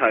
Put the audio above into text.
Ah,